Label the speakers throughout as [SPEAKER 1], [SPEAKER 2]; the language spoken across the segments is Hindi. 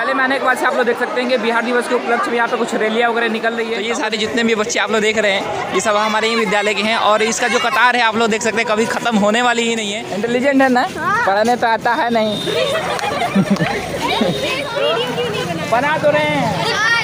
[SPEAKER 1] पहले मैंने एक बार बाद से आप लोग देख सकते हैं कि बिहार दिवस के उपलक्ष्य में यहाँ पे कुछ रैलियाँ वगैरह निकल रही है। तो ये सारे जितने भी बच्चे आप लोग देख रहे हैं ये सब हमारे ही विद्यालय के हैं और इसका जो कतार है आप लोग देख सकते हैं कभी खत्म होने वाली ही नहीं है। इंटेलिजेंट है ना? पढ़ने तो आता है नहीं। बना तो रहे हैं।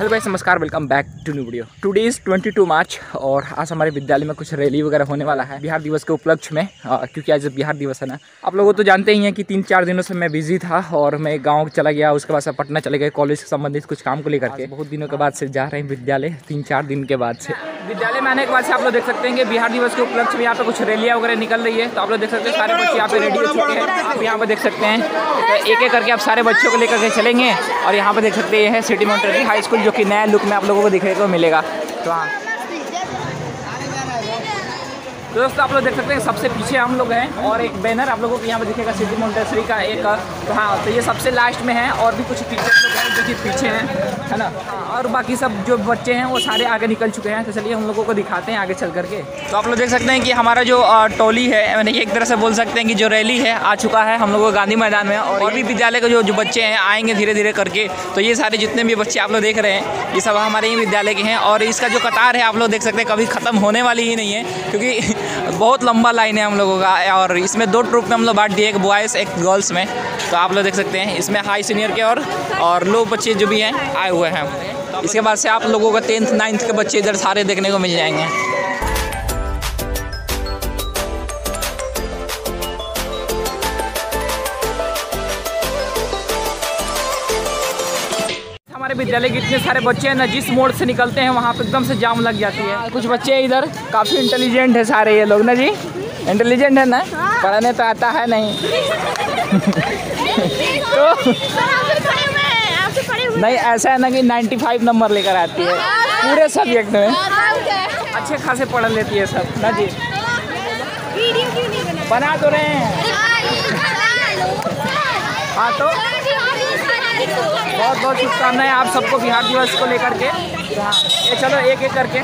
[SPEAKER 1] हेलो भाई नमस्कार welcome back to new video today is 22 March और आज हमारे विद्यालय में कुछ रैली वगैरह होने वाला है बिहार दिवस के उपलक्ष्य में आ, क्योंकि आज बिहार दिवस है ना। आप लोगों तो जानते ही हैं कि तीन चार दिनों से मैं बिज़ी था और मैं गाँव चला गया उसके बाद से पटना चले गए कॉलेज से संबंधित कुछ काम को लेकर के। बहुत दिनों के बाद से जा रहे हैं विद्यालय तीन चार दिन के बाद से। विद्यालय में आने के बाद से आप लोग देख सकते हैं कि बिहार दिवस के उपलक्ष्य में यहाँ पे कुछ रैलियाँ वगैरह निकल रही है। तो आप लोग देख सकते हैं सारे बच्चे यहाँ पे रेडी हो चुके हैं। आप यहाँ पे देख सकते हैं तो एक एक करके आप सारे बच्चों को लेकर के चलेंगे और यहाँ पे देख सकते हैं सिटी मॉन्टेरी हाई स्कूल जो कि नया लुक में आप लोगों को दिखने को मिलेगा। तो हाँ। तो दोस्तों, आप लोग देख सकते हैं, सबसे पीछे हम लोग हैं और एक बैनर आप लोगों को यहाँ पर दिखेगा, सिटी मोन्टेसरी का एक तो हाँ तो ये सबसे लास्ट में है और भी कुछ टीचर्स जो कि पीछे हैं, है ना? और बाकी सब जो बच्चे हैं, वो सारे आगे निकल चुके हैं। तो चलिए हम लोगों को दिखाते हैं आगे चल करके। तो आप लोग देख सकते हैं कि हमारा जो टोली है कि एक तरह से बोल सकते हैं कि जो रैली है, आ चुका है हम लोगों गांधी मैदान में। और भी विद्यालय के जो जो बच्चे हैं, आएँगे धीरे धीरे करके। तो ये सारे जितने भी बच्चे आप लोग देख रहे हैं, ये सब हमारे ही विद्यालय के हैं। और इसका जो कतार है, आप लोग देख सकते हैं, कभी ख़त्म होने वाली ही नहीं है, क्योंकि बहुत लंबा लाइन है हम लोगों का, और इसमें दो ट्रुप में हम लोग बांट दिए, एक बॉयज़ एक गर्ल्स में। तो आप लोग देख सकते हैं, इसमें हाई सीनियर के और और लो बच्चे जो भी हैं, आए हुए हैं। इसके बाद से आप लोगों का टेंथ नाइन्थ के बच्चे इधर सारे देखने को मिल जाएँगे। हमारे विद्यालय के इतने सारे बच्चे हैं ना, जिस मोड़ से निकलते हैं, वहाँ पे एकदम से जाम लग जाती है। कुछ बच्चे इधर काफ़ी इंटेलिजेंट है सारे ये लोग ना जी? इंटेलिजेंट है ना? पढ़ने तो आता है नहीं। तो नहीं, ऐसा है ना कि 95 नंबर लेकर आती है। पूरे सब्जेक्ट में। अच्छे खासे पढ़ लेती है सब, ना जी? बना तो रहे हैं। हाँ तो बहुत बहुत शुभकामनाएँ आप सबको बिहार दिवस को लेकर के। ये चलो एक एक करके।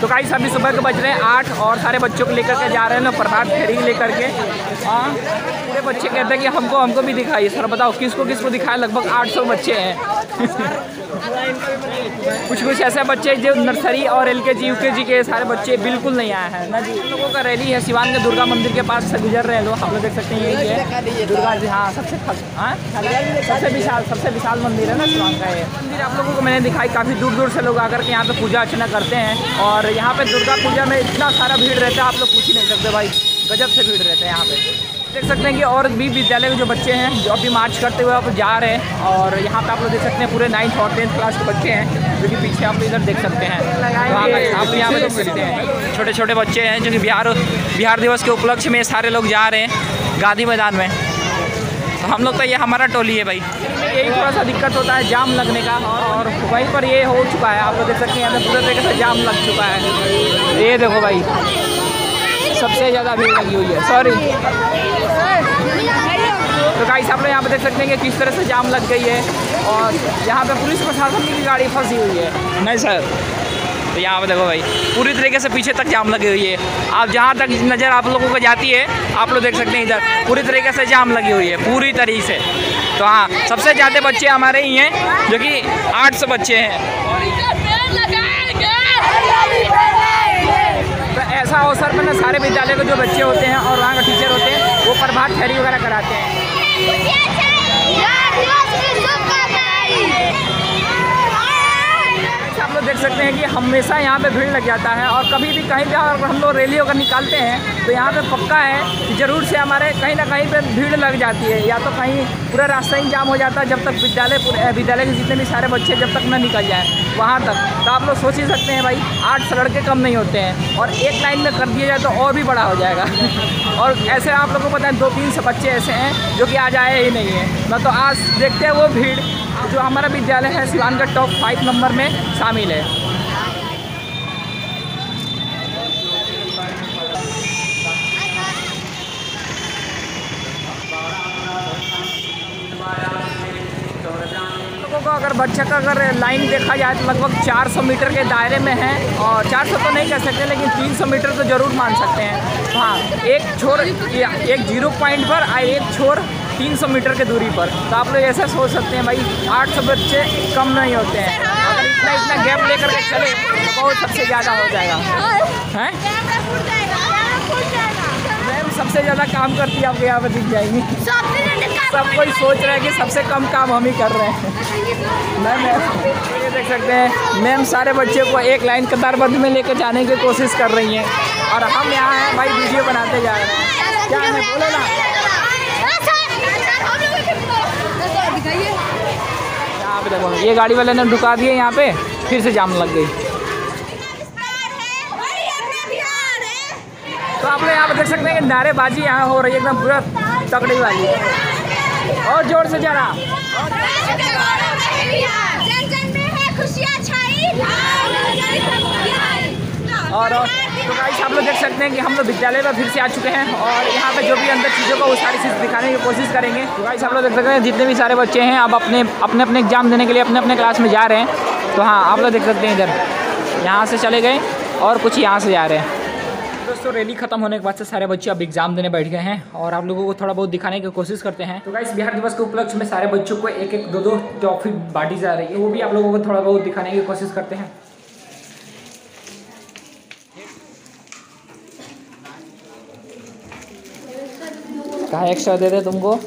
[SPEAKER 1] तो कई सभी सुबह के बज रहे हैं आठ और सारे बच्चों को लेकर के जा रहे हैं ना, प्रभात फेरी लेकर के। हाँ पूरे बच्चे कहते हैं कि हमको हमको भी दिखाइए। सर बताओ, किसको किसको दिखाया? लगभग आठ सौ बच्चे हैं। कुछ कुछ ऐसे बच्चे जो नर्सरी और एल के जी यू के जी के सारे बच्चे बिल्कुल नहीं आए हैं। ना जी हम लोगों का रैली है, सिवान के दुर्गा मंदिर के पास से गुजर रहे हैं लोग। आप लोग देख सकते हैं यही है, दुर्गा जी हाँ सबसे हाँ? सबसे विशाल सबसे विशाल मंदिर है ना सिवान का ये। मंदिर आप लोगों को मैंने दिखाई, काफ़ी दूर दूर से लोग आकर के यहाँ पे पूजा अर्चना करते हैं। और यहाँ पे दुर्गा पूजा में इतना सारा भीड़ रहता है, आप लोग पूछ ही नहीं सकते भाई। गजब से भीड़ रहता है यहाँ पे। देख सकते हैं कि और भी विद्यालय के जो बच्चे हैं जो अभी मार्च करते हुए आप जा रहे हैं और यहाँ पे आप लोग देख सकते हैं पूरे नाइन्थ और टेंथ क्लास के बच्चे हैं जो कि पीछे आप इधर देख सकते हैं। तो आप यहाँ पे देख सकते हैं। छोटे छोटे बच्चे हैं जो कि बिहार बिहार दिवस के उपलक्ष्य में सारे लोग जा रहे हैं गांधी मैदान में। तो हम लोग तो ये हमारा टोली है भाई। यही थोड़ा सा दिक्कत होता है जाम लगने का और वहीं पर ये हो चुका है आप लोग देख सकते हैं यहाँ पे पूरे तरीके से जाम लग चुका है। ये देखो भाई। सबसे ज़्यादा भीड़ लगी हुई है। सॉरी तो गाइस आप लोग यहाँ पर देख सकते हैं कि किस तरह से जाम लग गई है और यहाँ पे पुलिस प्रशासन की गाड़ी फंसी हुई है। नहीं सर। तो यहाँ पर देखो भाई, पूरी तरीके से पीछे तक जाम लगी हुई है। आप जहाँ तक नज़र आप लोगों को जाती है, आप लोग देख सकते हैं इधर, पूरी तरीके से जाम लगी हुई है, पूरी तरीके से। तो हाँ सबसे ज़्यादा बच्चे हमारे ही हैं, जो कि आठ सौ बच्चे हैं। तो अवसर पर ना सारे विद्यालय के जो बच्चे होते हैं और वहाँ के टीचर होते हैं वो प्रभात फेरी वगैरह कराते हैं आप लोग देख सकते हैं कि हमेशा यहाँ पे भीड़ लग जाता है और कभी भी कहीं भी अगर हम लोग रैली अगर निकालते हैं तो यहाँ पे पक्का है कि ज़रूर से हमारे कहीं ना कहीं पे भीड़ लग जाती है या तो कहीं पूरा रास्ता ही जाम हो जाता है जब तक विद्यालय विद्यालय के जितने भी सारे बच्चे जब तक न निकल जाए, वहाँ तक। तो आप लोग सोच ही सकते हैं भाई, आठ सौ लड़के कम नहीं होते हैं और एक लाइन में कर दिया जाए तो और भी बड़ा हो जाएगा। और ऐसे आप लोगों को पता है दो तीन सौ बच्चे ऐसे हैं जो कि आज आए ही नहीं हैं। ना तो आज देखते हैं वो भीड़ जो हमारा विद्यालय है, सिवान का टॉप फाइव नंबर में शामिल है लोगों को अगर बच्चे का अगर लाइन देखा जाए तो लगभग 400 मीटर के दायरे में है और 400 तो नहीं कह सकते, लेकिन 300 मीटर तो ज़रूर मान सकते हैं। हाँ एक छोर एक ज़ीरो पॉइंट पर और एक छोर 300 मीटर की दूरी पर। तो आप लोग ऐसा सोच सकते हैं भाई 800 बच्चे कम नहीं होते हैं। अगर इतना इतना गैप लेकर के चले तो बहुत सबसे ज़्यादा हो जाएगा। हैं? सबसे ज़्यादा काम करती है आपको यहाँ पर दिख जाएँगी सब कोई सोच रहा है कि सबसे कम काम हम ही कर रहे हैं मैम ये देख सकते हैं मैम सारे बच्चे को एक लाइन कतारबद्ध में लेकर जाने की कोशिश कर रही हैं और हम यहाँ हैं भाई वीडियो बनाते जा रहे हैं क्या है बोलो ना यहाँ पे देखो ये गाड़ी वाले ने रुका दिए यहाँ पे फिर से जाम लग गई तो देख सकते हैं कि नारेबाजी यहाँ हो रही है एकदम पूरा तकड़ी वाली। और ज़ोर से जरा। और तो गाइस आप लोग देख सकते हैं कि हम लोग विद्यालय में फिर से आ चुके हैं और यहाँ पे जो भी अंदर चीज़ों को वो सारी चीज़ दिखाने की कोशिश करेंगे। तो गाइस आप लोग देख सकते हैं जितने भी सारे बच्चे हैं, अब अपने अपने अपने एग्ज़ाम देने के लिए अपने अपने क्लास में जा रहे हैं। तो हाँ आप लोग देख सकते हैं इधर। यहाँ से चले गए और कुछ यहाँ से जा रहे हैं। दोस्तों रैली खत्म होने के बाद से सारे बच्चे अब एग्ज़ाम देने बैठ गए हैं और आप लोगों को थोड़ा बहुत दिखाने की कोशिश करते हैं। तो गाइस बिहार दिवस के उपलक्ष्य में सारे बच्चों को एक एक दो दो ट्रॉफी बांटी जा रही है। वो भी आप लोगों को थोड़ा बहुत दिखाने की कोशिश करते हैं। कहा एक्स्ट्रा दे दे तुमको?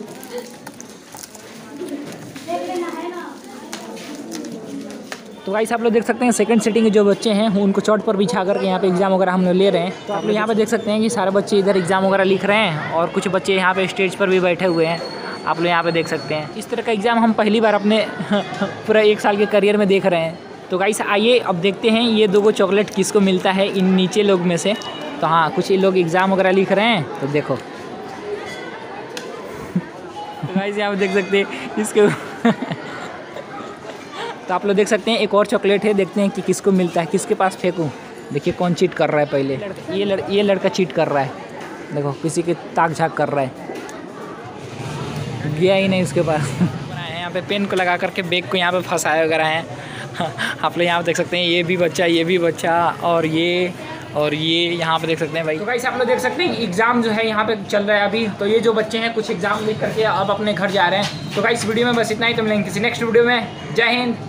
[SPEAKER 1] तो गाइस आप लोग देख सकते हैं सेकंड सिटिंग के जो बच्चे हैं उनको चौट पर बिछा करके यहाँ पे एग्ज़ाम वगैरह हम लोग ले रहे हैं। तो आप लोग यहाँ पे देख सकते हैं कि सारे बच्चे इधर एग्ज़ाम वगैरह लिख रहे हैं और कुछ बच्चे यहाँ पे स्टेज पर भी बैठे हुए हैं। आप लोग यहाँ पे देख सकते हैं। इस तरह का एग्ज़ाम हम पहली बार अपने पूरा एक साल के करियर में देख रहे हैं। तो गाइस आइए, अब देखते हैं ये दो चॉकलेट किसको मिलता है इन नीचे लोग में से। तो हाँ कुछ लोग एग्ज़ाम वगैरह लिख रहे हैं तो देखो। तो गाइस यहाँ पे देख सकते हैं इसके तो आप लोग देख सकते हैं एक और चॉकलेट है देखते हैं कि किसको मिलता है किसके पास फेंकूँ। देखिए कौन चीट कर रहा है पहले। ये लड़ ये लड़का चीट कर रहा है। देखो किसी के ताक झाक कर रहा है। गया ही नहीं उसके पास। यहाँ पे पेन को लगा करके बैग को यहाँ पे फंसाए वगैरह हैं। आप लोग यहाँ पे देख सकते हैं ये भी बच्चा ये भी बच्चा और ये और ये यहाँ पे देख सकते हैं भाई। तो भाई आप लोग देख सकते हैं एग्ज़ाम जो है यहाँ पे चल रहा है अभी। तो ये जो बच्चे हैं कुछ एग्ज़ाम लिख करके अब अपने घर जा रहे हैं। तो भाई इस वीडियो में बस इतना ही। तो मिलेंगे किसी नेक्स्ट वीडियो में। जय हिंद।